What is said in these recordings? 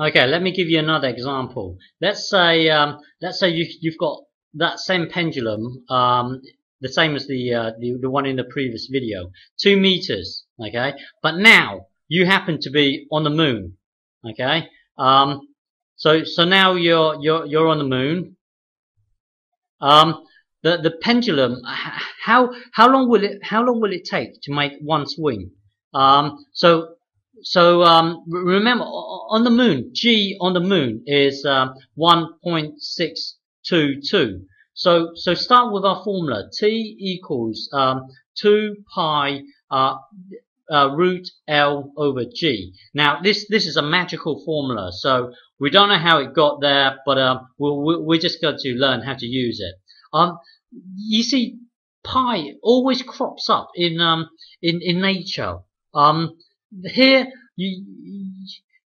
Okay, let me give you another example. Let's say um, let's say you, you've got that same pendulum, um, the same as the, uh, the the one in the previous video, two meters. Okay, but now you happen to be on the moon. Okay, um, so so now you're you're you're on the moon. Um, the the pendulum, how how long will it how long will it take to make one swing? Um, so so um, remember on the moon, g on the moon is um, 1.622. So so start with our formula. T equals um, 2 pi uh, uh, root L over G. Now this this is a magical formula, so we don't know how it got there, but um, we're, we're just going to learn how to use it. Um, you see, pi always crops up in um in in nature. Um, here you,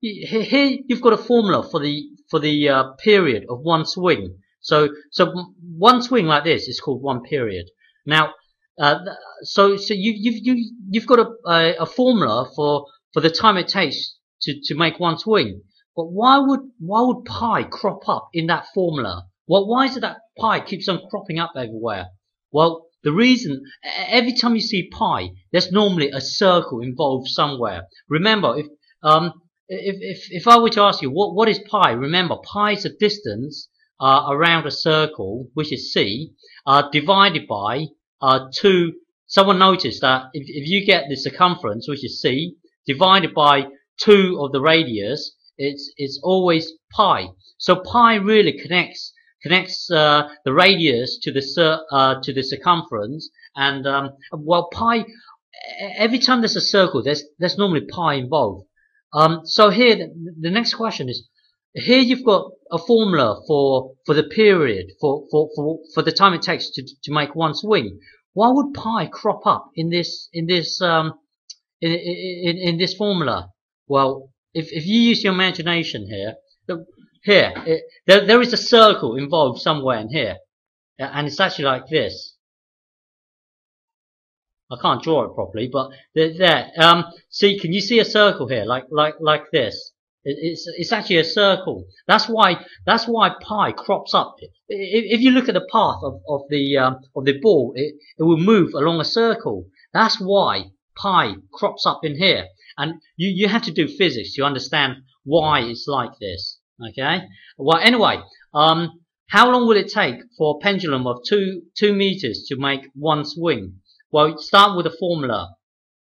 you here you've got a formula for the for the uh, period of one swing. So so one swing like this is called one period. Now uh, so so you you've you, you've got a, a, a formula for for the time it takes to to make one swing. But why would why would pi crop up in that formula? Well, why is it that pi keeps on cropping up everywhere? Well, the reason, every time you see pi, there's normally a circle involved somewhere. Remember, if um, if, if, if I were to ask you, what, what is pi? Remember, pi is a distance uh, around a circle, which is c, uh, divided by uh, 2. Someone noticed that if, if you get the circumference, which is c, divided by 2 of the radius, it's, it's always pi. So pi really connects connects uh, the radius to the uh, to the circumference, and um, well, pi. Every time there's a circle, there's there's normally pi involved. Um, so here, the, the next question is: here you've got a formula for for the period for for for, for the time it takes to to make one swing. Why would pi crop up in this in this um, in, in, in this formula? Well, if if you use your imagination here, here, it, there, there is a circle involved somewhere in here. And it's actually like this. I can't draw it properly, but there. Um, see, can you see a circle here, like like like this? It, it's it's actually a circle. That's why that's why pi crops up. If, if you look at the path of of the um, of the ball, it it will move along a circle. That's why pi crops up in here. And you you have to do physics to understand why it's like this. Okay. Well, anyway, um, how long will it take for a pendulum of two two meters to make one swing? Well, start with a formula.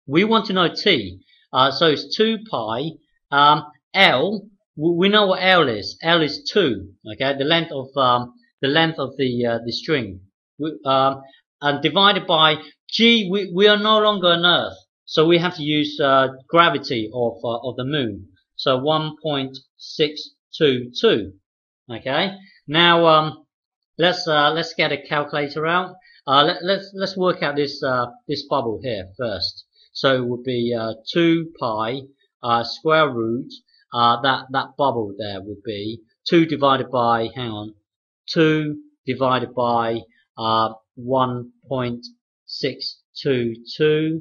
We want to know t. Uh, so it's two pi. Um, L. We know what L is. L is two. Okay, the length of um, the length of the uh, the string. We, um, and divided by g. We we are no longer on Earth, so we have to use uh, gravity of uh, of the moon. So 1.6 two, two. Okay. Now, um, let's, uh, let's get a calculator out. Uh, let, us let's, let's work out this, uh, this bubble here first. So it would be, uh, 2 pi, uh, square root, uh, that, that bubble there would be 2 divided by, hang on, 2 divided by, uh, 1.622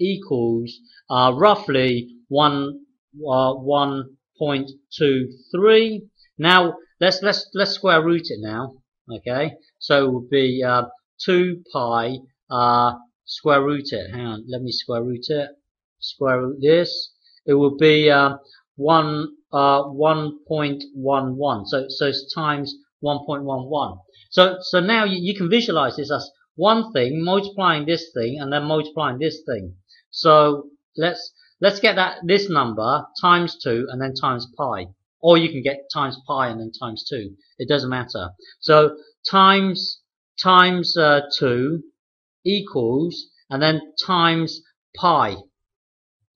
equals, uh, roughly 1, uh, 1 0.23. Now let's let's let's square root it now. Okay, so it would be uh, 2 pi uh, square root it. Hang on, let me square root it. Square root this. It would be uh, one uh, 1.11. So so it's times 1.11. So so now you, you can visualize this as one thing multiplying this thing and then multiplying this thing. So let's Let's get that this number times 2 and then times pi. Or you can get times pi and then times 2. It doesn't matter. So times times uh, 2 equals and then times pi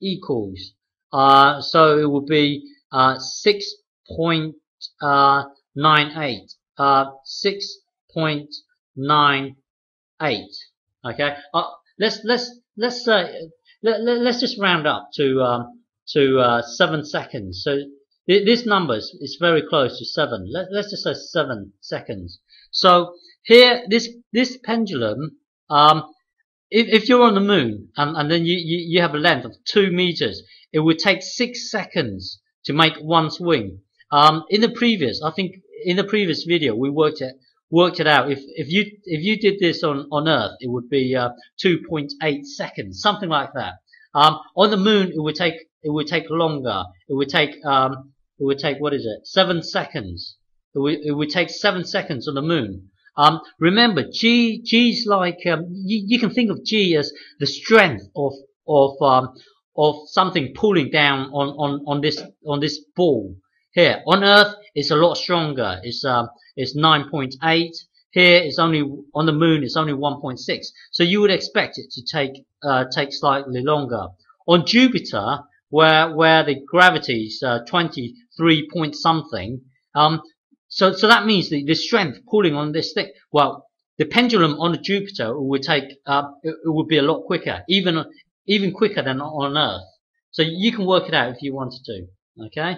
equals. Uh, so it would be uh, 6.98. Uh, 6.98. Okay. Uh, let's let's let's uh, let, us let, just round up to um, to uh, seven seconds. So th this number is, very close to seven. Let, let's just say seven seconds. So here, this this pendulum, um, if, if you're on the moon and, and then you, you, you have a length of two meters, it would take six seconds to make one swing. Um, in the previous, I think in the previous video, we worked it worked it out. If if you if you did this on on Earth, it would be uh, 2.8 seconds, something like that. Um, on the Moon, it would take it would take longer. It would take um, it would take what is it? Seven seconds. It would, it would take seven seconds on the Moon. Um, remember, G G's like um, you, you, can think of G as the strength of of um, of something pulling down on, on, on this on this ball. Here on Earth, it's a lot stronger. It's um, it's 9.8. Here, it's only on the Moon. It's only 1.6. So you would expect it to take uh, take slightly longer. On Jupiter, where where the gravity is uh, 23 point something, um, so so that means the, the strength pulling on this thing. Well, the pendulum on Jupiter would take uh, it, it would be a lot quicker, even even quicker than on Earth. So you can work it out if you wanted to. Okay.